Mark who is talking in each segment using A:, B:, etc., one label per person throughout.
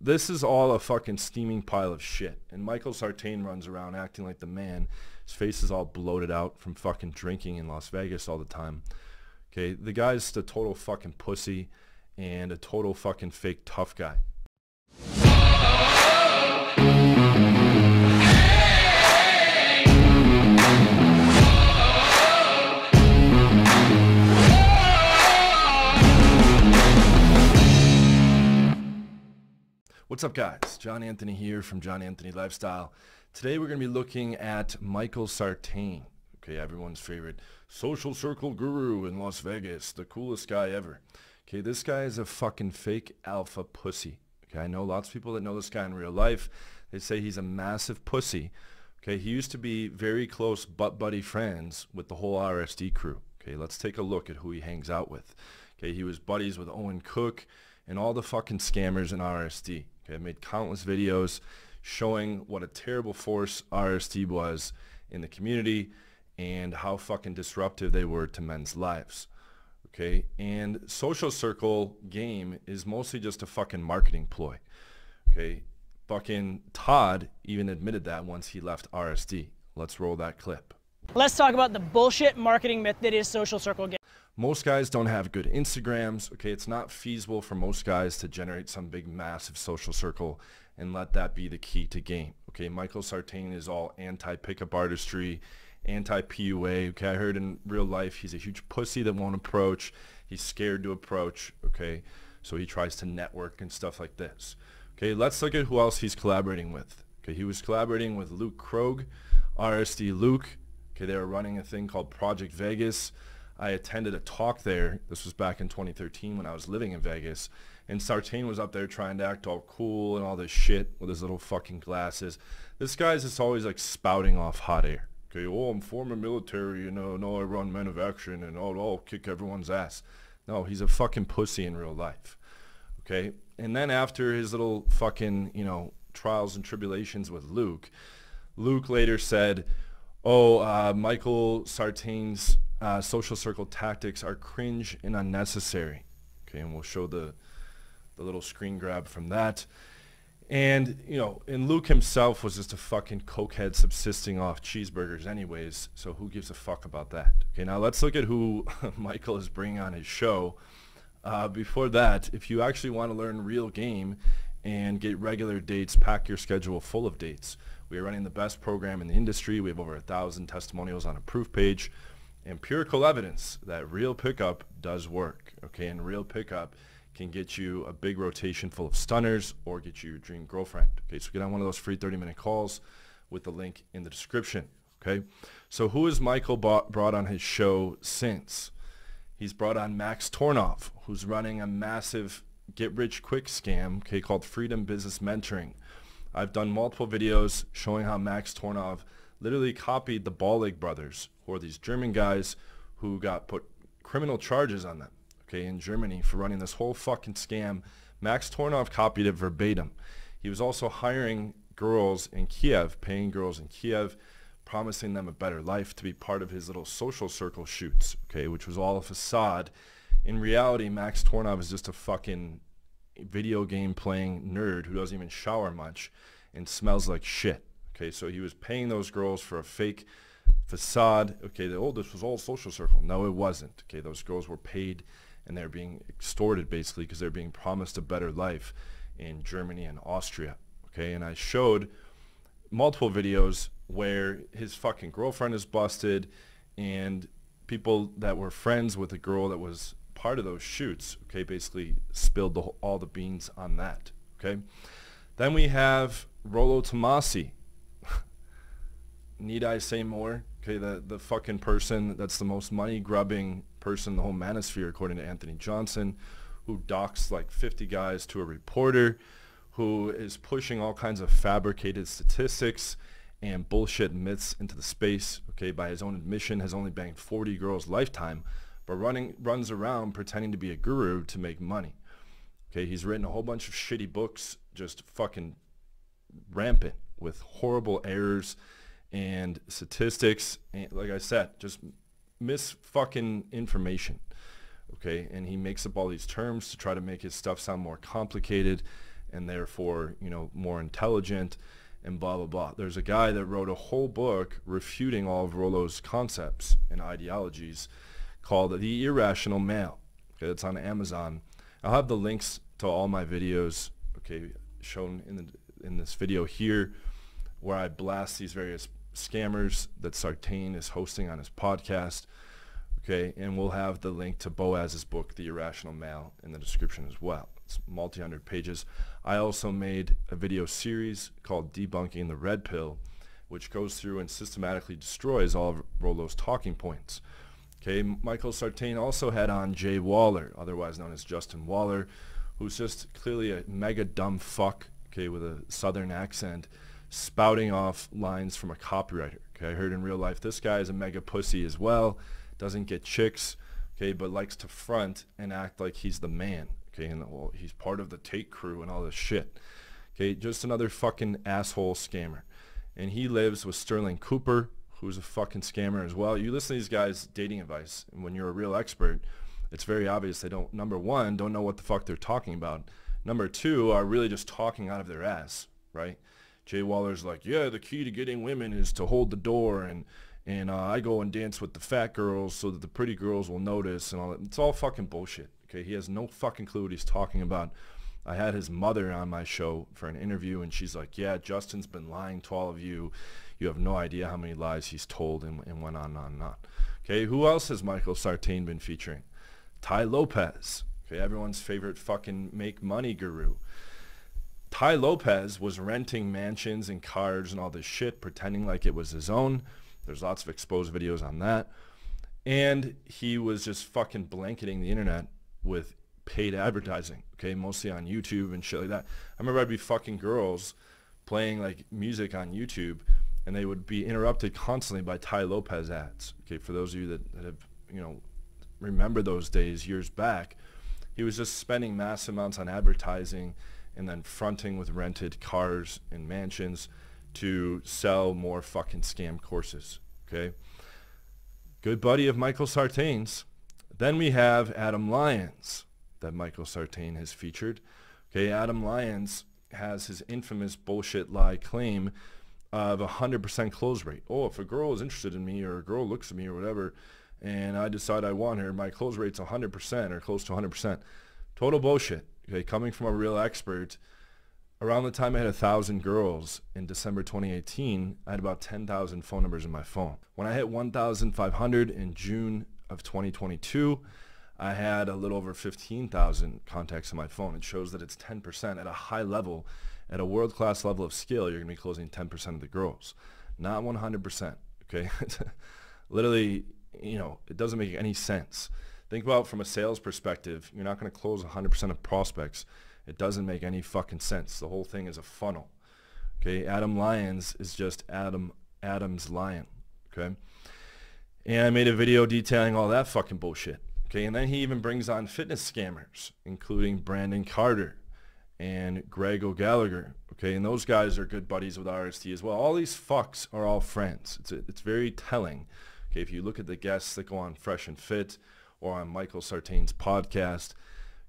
A: this is all a fucking steaming pile of shit. And Michael Sartain runs around acting like the man. His face is all bloated out from fucking drinking in Las Vegas all the time. Okay, the guy's a total fucking pussy and a total fucking fake tough guy. What's up guys? John Anthony here from John Anthony Lifestyle. Today we're going to be looking at Michael Sartain. Okay, everyone's favorite social circle guru in Las Vegas, the coolest guy ever. Okay, this guy is a fucking fake alpha pussy. Okay, I know lots of people that know this guy in real life. They say he's a massive pussy. Okay, he used to be very close butt buddy friends with the whole RSD crew. Okay, let's take a look at who he hangs out with. Okay, he was buddies with Owen Cook and all the fucking scammers in RSD. Okay, I made countless videos showing what a terrible force RSD was in the community and how fucking disruptive they were to men's lives. Okay, and social circle game is mostly just a fucking marketing ploy. Okay, fucking Todd even admitted that once he left RSD. Let's roll that clip.
B: Let's talk about the bullshit marketing myth that is social circle game.
A: Most guys don't have good Instagrams. Okay, it's not feasible for most guys to generate some big massive social circle and let that be the key to game. Okay, Michael Sartain is all anti-pickup artistry, anti-PUA. Okay, I heard in real life he's a huge pussy that won't approach. He's scared to approach. Okay, so he tries to network and stuff like this. Okay, let's look at who else he's collaborating with. Okay, he was collaborating with Luke Krogh, RSD Luke. Okay, they were running a thing called Project Vegas. I attended a talk there. This was back in 2013 when I was living in Vegas. And Sartain was up there trying to act all cool and all this shit with his little fucking glasses. This guy's just always like spouting off hot air. Okay, oh, I'm former military, you know, no, I run men of action and oh, I'll kick everyone's ass. No, he's a fucking pussy in real life. Okay, and then after his little fucking, you know, trials and tribulations with Luke, Luke later said, oh, uh, Michael Sartain's uh, social circle tactics are cringe and unnecessary. Okay, and we'll show the the little screen grab from that. And you know, and Luke himself was just a fucking cokehead subsisting off cheeseburgers, anyways. So who gives a fuck about that? Okay, now let's look at who Michael is bringing on his show. Uh, before that, if you actually want to learn real game and get regular dates, pack your schedule full of dates. We are running the best program in the industry. We have over a thousand testimonials on a proof page empirical evidence that real pickup does work. Okay, and real pickup can get you a big rotation full of stunners or get you your dream girlfriend. Okay, so get on one of those free 30-minute calls with the link in the description. Okay, so who has Michael bought, brought on his show since? He's brought on Max Tornoff, who's running a massive get-rich-quick scam, okay, called Freedom Business Mentoring. I've done multiple videos showing how Max Tornoff literally copied the Ballig brothers, who are these German guys who got put criminal charges on them, okay, in Germany for running this whole fucking scam. Max Tornoff copied it verbatim. He was also hiring girls in Kiev, paying girls in Kiev, promising them a better life to be part of his little social circle shoots, okay, which was all a facade. In reality, Max Tornoff is just a fucking video game playing nerd who doesn't even shower much and smells like shit. Okay, so he was paying those girls for a fake facade. Okay, the, oh, this was all social circle. No, it wasn't. Okay, those girls were paid and they're being extorted basically because they're being promised a better life in Germany and Austria. Okay, and I showed multiple videos where his fucking girlfriend is busted and people that were friends with a girl that was part of those shoots, okay, basically spilled the, all the beans on that, okay? Then we have Rollo Tomassi, need I say more? Okay, the, the fucking person that's the most money grubbing person in the whole manosphere, according to Anthony Johnson, who docks like 50 guys to a reporter, who is pushing all kinds of fabricated statistics and bullshit myths into the space. Okay, by his own admission, has only banged 40 girls lifetime, but running runs around pretending to be a guru to make money. Okay, he's written a whole bunch of shitty books, just fucking rampant with horrible errors and statistics. And like I said, just miss fucking information. Okay, and he makes up all these terms to try to make his stuff sound more complicated. and therefore, you know, more intelligent and blah, blah, blah. There's a guy that wrote a whole book refuting all of Rollo's concepts and ideologies called The Irrational Male. Okay, it's on Amazon. I'll have the links to all my videos, okay, shown in, the, in this video here where I blast these various scammers that Sartain is hosting on his podcast. Okay, and we'll have the link to Boaz's book, The Irrational Male, in the description as well. It's multi-hundred pages. I also made a video series called Debunking the Red Pill, which goes through and systematically destroys all of Rollo's talking points. Okay, Michael Sartain also had on Jay Waller, otherwise known as Justin Waller, who's just clearly a mega dumb fuck, okay, with a southern accent, spouting off lines from a copywriter. Okay, I heard in real life this guy is a mega pussy as well doesn't get chicks, okay, but likes to front and act like he's the man, okay, and well, he's part of the Tate crew and all this shit, okay, just another fucking asshole scammer, and he lives with Sterling Cooper, who's a fucking scammer as well. You listen to these guys' dating advice, and when you're a real expert, it's very obvious they don't. Number one, don't know what the fuck they're talking about. Number two, are really just talking out of their ass, right? Jay Waller's like, yeah, the key to getting women is to hold the door and and uh, I go and dance with the fat girls so that the pretty girls will notice and all that. It's all fucking bullshit. Okay, he has no fucking clue what he's talking about. I had his mother on my show for an interview, and she's like, "Yeah, Justin's been lying to all of you. You have no idea how many lies he's told," and, and went on and on and on. Okay, who else has Michael Sartain been featuring? Tai Lopez. Okay, everyone's favorite fucking make money guru. Tai Lopez was renting mansions and cars and all this shit, pretending like it was his own there's lots of exposed videos on that. And he was just fucking blanketing the internet with paid advertising, okay, mostly on YouTube and shit like that. I remember I'd be fucking girls playing like music on YouTube and they would be interrupted constantly by Tai Lopez ads. Okay, for those of you that, that have, you know, remember those days years back, he was just spending mass amounts on advertising and then fronting with rented cars and mansions to sell more fucking scam courses. Okay. Good buddy of Michael Sartain's. Then we have Adam Lyons that Michael Sartain has featured. Okay, Adam Lyons has his infamous bullshit lie claim of a 100% close rate. Oh, if a girl is interested in me or a girl looks at me or whatever, and I decide I want her, my close rate's 100% or close to 100%. Total bullshit. Okay, coming from a real expert around the time I had a thousand girls in December 2018, I had about 10,000 phone numbers in my phone. When I hit 1,500 in June of 2022, I had a little over 15,000 contacts in my phone. It shows that it's 10% at a high level, at a world-class level of skill, you're to be closing 10% of the girls, not 100%. Okay, literally, you know, it doesn't make any sense. Think about from a sales perspective, you're not going to close 100% of prospects it doesn't make any fucking sense. The whole thing is a funnel. Okay, Adam Lyons is just Adam Adam's lion. Okay, and I made a video detailing all that fucking bullshit. Okay, and then he even brings on fitness scammers, including Brandon Carter and Greg O'Gallagher. Okay, and those guys are good buddies with RSD as well. All these fucks are all friends. It's, it's very telling. Okay, if you look at the guests that go on Fresh and Fit or on Michael Sartain's podcast,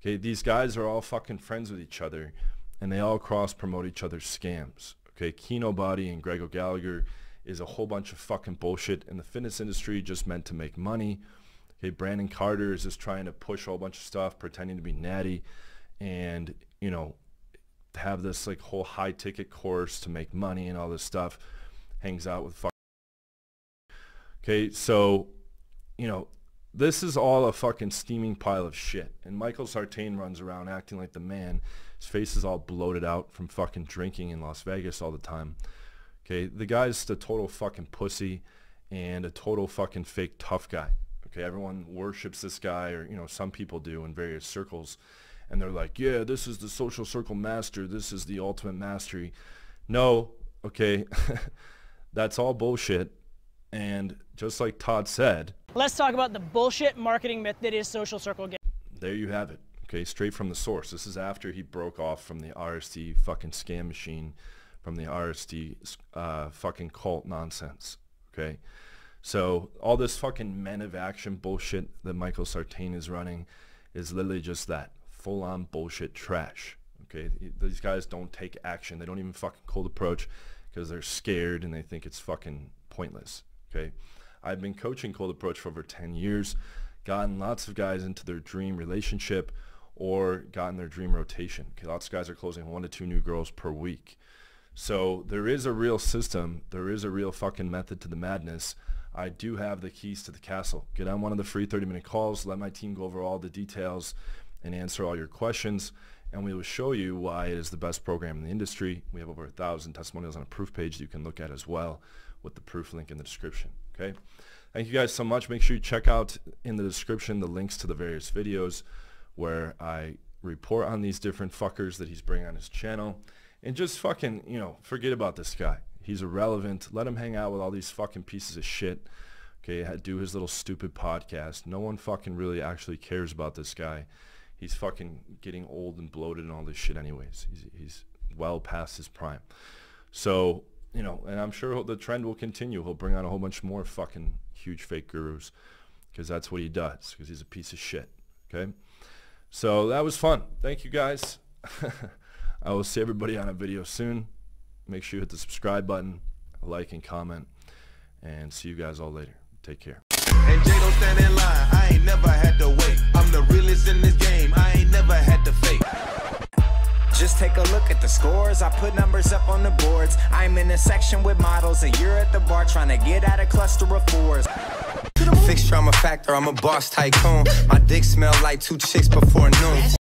A: Okay, these guys are all fucking friends with each other, and they all cross promote each other's scams. Okay, Kino Body and Greg O'Gallagher is a whole bunch of fucking bullshit in the fitness industry just meant to make money. Okay, Brandon Carter is just trying to push a whole bunch of stuff, pretending to be natty, and you know, have this like whole high ticket course to make money and all this stuff. Hangs out with fuck. Okay, so you know, this is all a fucking steaming pile of shit. And Michael Sartain runs around acting like the man. His face is all bloated out from fucking drinking in Las Vegas all the time. Okay, the guy's the total fucking pussy and a total fucking fake tough guy. Okay, everyone worships this guy, or you know, some people do in various circles, and they're like, "Yeah, this is the social circle master. This is the ultimate mastery." No, okay, that's all bullshit. And just like Todd said,
B: let's talk about the bullshit marketing myth that is social circle game.
A: There you have it. Okay, straight from the source. This is after he broke off from the RSD fucking scam machine, from the RSD uh, fucking cult nonsense. Okay, so all this fucking men of action bullshit that Michael Sartain is running is literally just that full-on bullshit trash. Okay, these guys don't take action. They don't even fucking cold approach because they're scared and they think it's fucking pointless. Okay, I've been coaching cold approach for over 10 years, gotten lots of guys into their dream relationship or gotten their dream rotation. Okay, lots of guys are closing one to two new girls per week. So there is a real system. There is a real fucking method to the madness. I do have the keys to the castle. Get on one of the free 30-minute calls. Let my team go over all the details and answer all your questions. And we will show you why it is the best program in the industry. We have over a thousand testimonials on a proof page that you can look at as well with the proof link in the description. Okay. Thank you guys so much. Make sure you check out in the description the links to the various videos where I report on these different fuckers that he's bringing on his channel and just fucking, you know, forget about this guy. He's irrelevant. Let him hang out with all these fucking pieces of shit. Okay, do his little stupid podcast. No one fucking really actually cares about this guy. He's fucking getting old and bloated and all this shit anyways. He's, he's well past his prime. So, you know, and I'm sure the trend will continue. He'll bring on a whole bunch more fucking huge fake gurus because that's what he does because he's a piece of shit. Okay? So that was fun. Thank you guys. I will see everybody on a video soon. Make sure you hit the subscribe button, like and comment, and see you guys all later. Take care. And Jay don't stand in line. I ain't never had to wait. I'm the realest in this game. I ain't never had to fake.
C: Just take a look at the scores. I put numbers up on the boards. I'm in a section with models, and you're at the bar trying to get out a cluster of fours. Fixed trauma factor, I'm a boss tycoon. My dick smell like two chicks before noon.